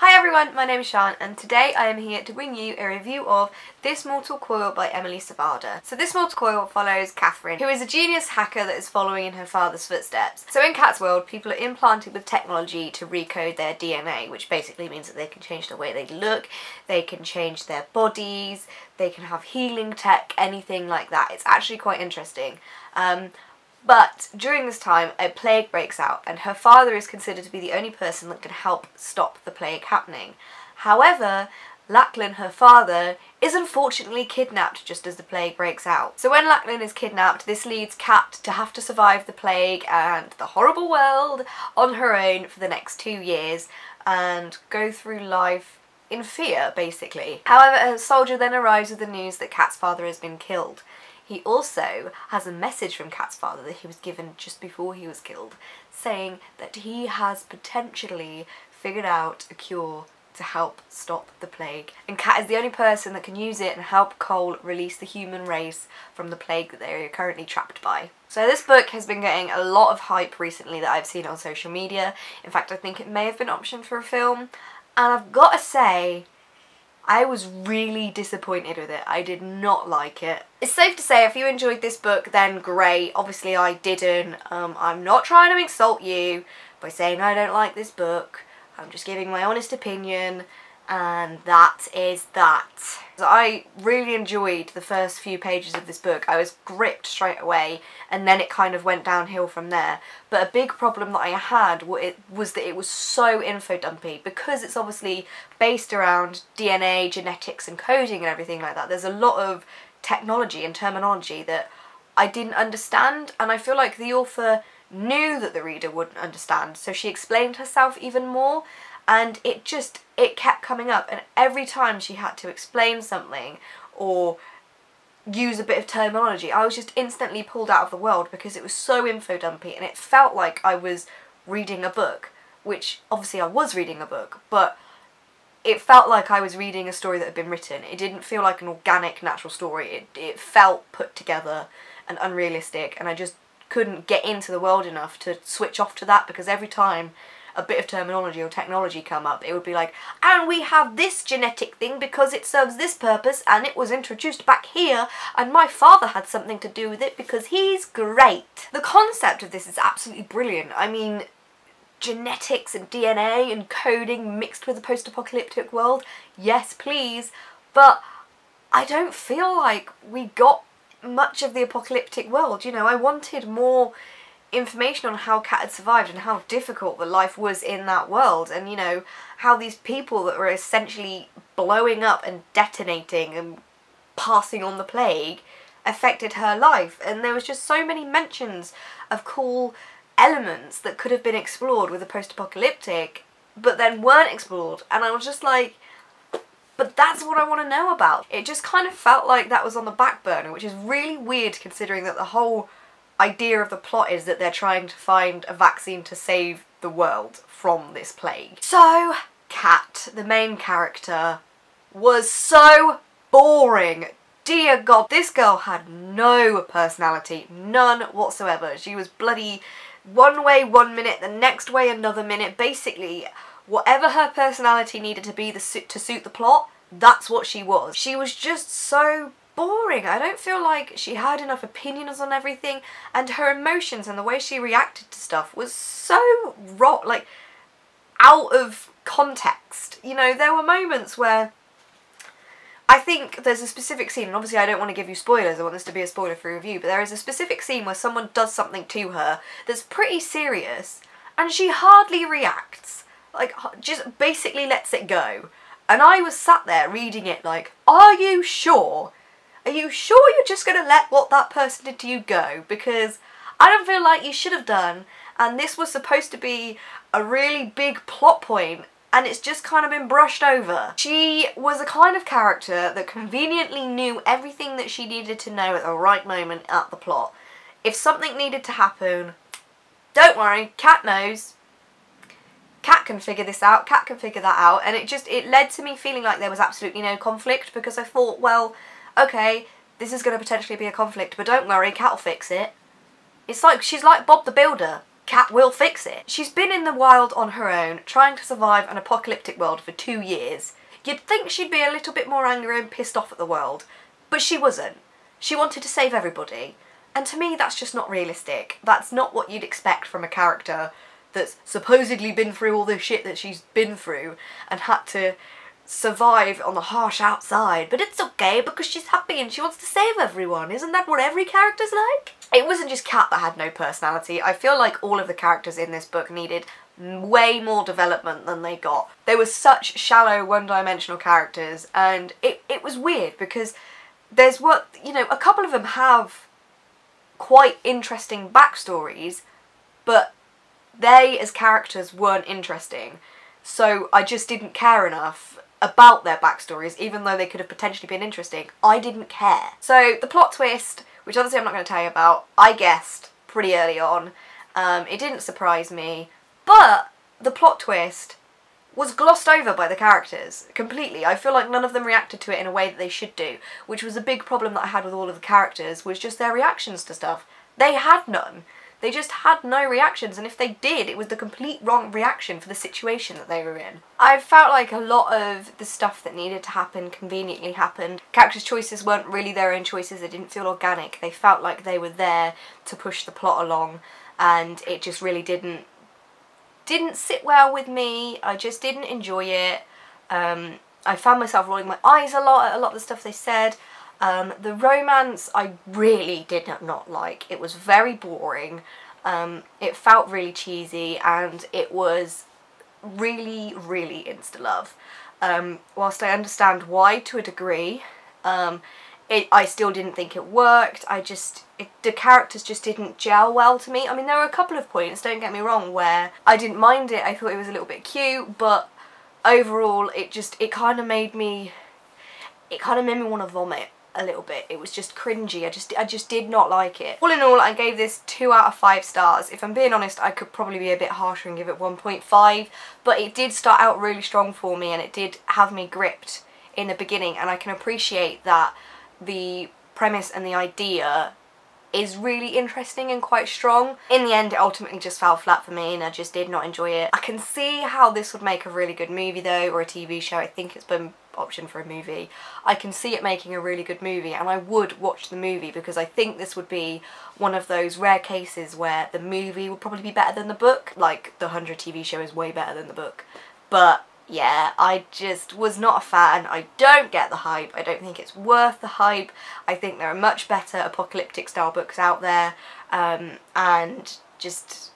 Hi everyone, my name is Sian and today I am here to bring you a review of This Mortal Coil by Emily Suvada. So This Mortal Coil follows Catherine, who is a genius hacker that is following in her father's footsteps. So in Cat's world, people are implanted with technology to recode their DNA, which basically means that they can change the way they look, they can change their bodies, they can have healing tech, anything like that. It's actually quite interesting. Um, but during this time, a plague breaks out, and her father is considered to be the only person that can help stop the plague happening. However, Lachlan, her father, is unfortunately kidnapped just as the plague breaks out. So when Lachlan is kidnapped, this leads Cat to have to survive the plague and the horrible world on her own for the next two years and go through life in fear, basically. However, a soldier then arrives with the news that Cat's father has been killed. He also has a message from Cat's father that he was given just before he was killed, saying that he has potentially figured out a cure to help stop the plague. And Cat is the only person that can use it and help Cole release the human race from the plague that they are currently trapped by. So this book has been getting a lot of hype recently that I've seen on social media. In fact, I think it may have been optioned for a film. And I've got to say, I was really disappointed with it. I did not like it. It's safe to say if you enjoyed this book then great. Obviously I didn't. Um, I'm not trying to insult you by saying I don't like this book. I'm just giving my honest opinion and that is that. I really enjoyed the first few pages of this book. I was gripped straight away and then it kind of went downhill from there. But a big problem that I had was that it was so info dumpy because it's obviously based around DNA, genetics and coding and everything like that. There's a lot of technology and terminology that I didn't understand and I feel like the author knew that the reader wouldn't understand so she explained herself even more and it just it kept coming up and every time she had to explain something or use a bit of terminology I was just instantly pulled out of the world because it was so info dumpy and it felt like I was reading a book which obviously I was reading a book but it felt like I was reading a story that had been written. It didn't feel like an organic, natural story. It, it felt put together and unrealistic, and I just couldn't get into the world enough to switch off to that because every time a bit of terminology or technology come up, it would be like, and we have this genetic thing because it serves this purpose and it was introduced back here and my father had something to do with it because he's great. The concept of this is absolutely brilliant. I mean, genetics and DNA and coding mixed with a post-apocalyptic world, yes please, but I don't feel like we got much of the apocalyptic world, you know, I wanted more information on how Cat had survived and how difficult the life was in that world and you know how these people that were essentially blowing up and detonating and passing on the plague affected her life and there was just so many mentions of cool elements that could have been explored with a post-apocalyptic but then weren't explored and I was just like but that's what I want to know about. It just kind of felt like that was on the back burner which is really weird considering that the whole idea of the plot is that they're trying to find a vaccine to save the world from this plague. So, Cat, the main character, was so boring. Dear God, this girl had no personality, none whatsoever. She was bloody one way one minute, the next way another minute. Basically, whatever her personality needed to be the, to suit the plot, that's what she was. She was just so boring. I don't feel like she had enough opinions on everything and her emotions and the way she reacted to stuff was so raw, like out of context. You know, there were moments where I think there's a specific scene, and obviously I don't want to give you spoilers, I want this to be a spoiler-free review, but there is a specific scene where someone does something to her that's pretty serious, and she hardly reacts. Like, just basically lets it go. And I was sat there reading it like, are you sure are you sure you're just going to let what that person did to you go? Because I don't feel like you should have done. And this was supposed to be a really big plot point and it's just kind of been brushed over. She was a kind of character that conveniently knew everything that she needed to know at the right moment at the plot. If something needed to happen, don't worry, Cat knows. Cat can figure this out, Cat can figure that out, and it just, it led to me feeling like there was absolutely no conflict because I thought, well, okay, this is going to potentially be a conflict, but don't worry, Cat will fix it. It's like, she's like Bob the Builder. Cat will fix it. She's been in the wild on her own, trying to survive an apocalyptic world for two years. You'd think she'd be a little bit more angry and pissed off at the world, but she wasn't. She wanted to save everybody. And to me, that's just not realistic. That's not what you'd expect from a character that's supposedly been through all the shit that she's been through and had to survive on the harsh outside. But it's okay because she's happy and she wants to save everyone. Isn't that what every character's like? It wasn't just Cat that had no personality. I feel like all of the characters in this book needed way more development than they got. They were such shallow, one-dimensional characters, and it, it was weird because there's what, you know, a couple of them have quite interesting backstories, but they as characters weren't interesting. So I just didn't care enough about their backstories, even though they could have potentially been interesting. I didn't care. So the plot twist, which obviously I'm not going to tell you about, I guessed pretty early on. Um, it didn't surprise me. But the plot twist was glossed over by the characters completely. I feel like none of them reacted to it in a way that they should do, which was a big problem that I had with all of the characters, was just their reactions to stuff. They had none. They just had no reactions, and if they did, it was the complete wrong reaction for the situation that they were in. I felt like a lot of the stuff that needed to happen conveniently happened. Characters' choices weren't really their own choices, they didn't feel organic. They felt like they were there to push the plot along, and it just really didn't didn't sit well with me. I just didn't enjoy it. Um, I found myself rolling my eyes a lot at a lot of the stuff they said. Um, the romance I really did not like. It was very boring. Um, it felt really cheesy and it was really, really insta-love. Um, whilst I understand why to a degree, um, it, I still didn't think it worked. I just, it, the characters just didn't gel well to me. I mean, there were a couple of points, don't get me wrong, where I didn't mind it. I thought it was a little bit cute, but overall, it just, it kind of made me, it kind of made me want to vomit a little bit. It was just cringy. I just I just did not like it. All in all, I gave this 2 out of 5 stars. If I'm being honest, I could probably be a bit harsher and give it 1.5, but it did start out really strong for me and it did have me gripped in the beginning and I can appreciate that the premise and the idea is really interesting and quite strong. In the end, it ultimately just fell flat for me and I just did not enjoy it. I can see how this would make a really good movie though, or a TV show. I think it's been option for a movie. I can see it making a really good movie and I would watch the movie because I think this would be one of those rare cases where the movie would probably be better than the book. Like, the 100 TV show is way better than the book. But yeah, I just was not a fan. I don't get the hype. I don't think it's worth the hype. I think there are much better apocalyptic style books out there. Um, and just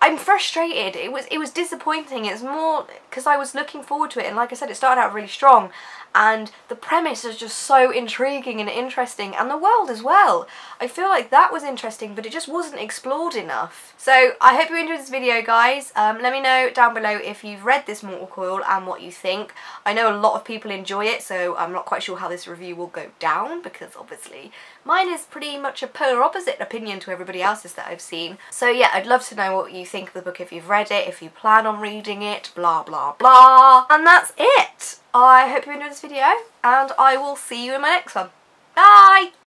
I'm frustrated. It was it was disappointing. It's more because I was looking forward to it, and like I said, it started out really strong, and the premise is just so intriguing and interesting, and the world as well. I feel like that was interesting, but it just wasn't explored enough. So I hope you enjoyed this video, guys. Um, let me know down below if you've read this Mortal Coil and what you think. I know a lot of people enjoy it, so I'm not quite sure how this review will go down, because obviously mine is pretty much a polar opposite opinion to everybody else's that I've seen. So yeah, I'd love to know what you think of the book if you've read it, if you plan on reading it, blah blah blah. And that's it. I hope you enjoyed this video and I will see you in my next one. Bye!